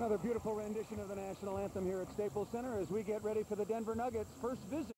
Another beautiful rendition of the national anthem here at Staples Center as we get ready for the Denver Nuggets' first visit.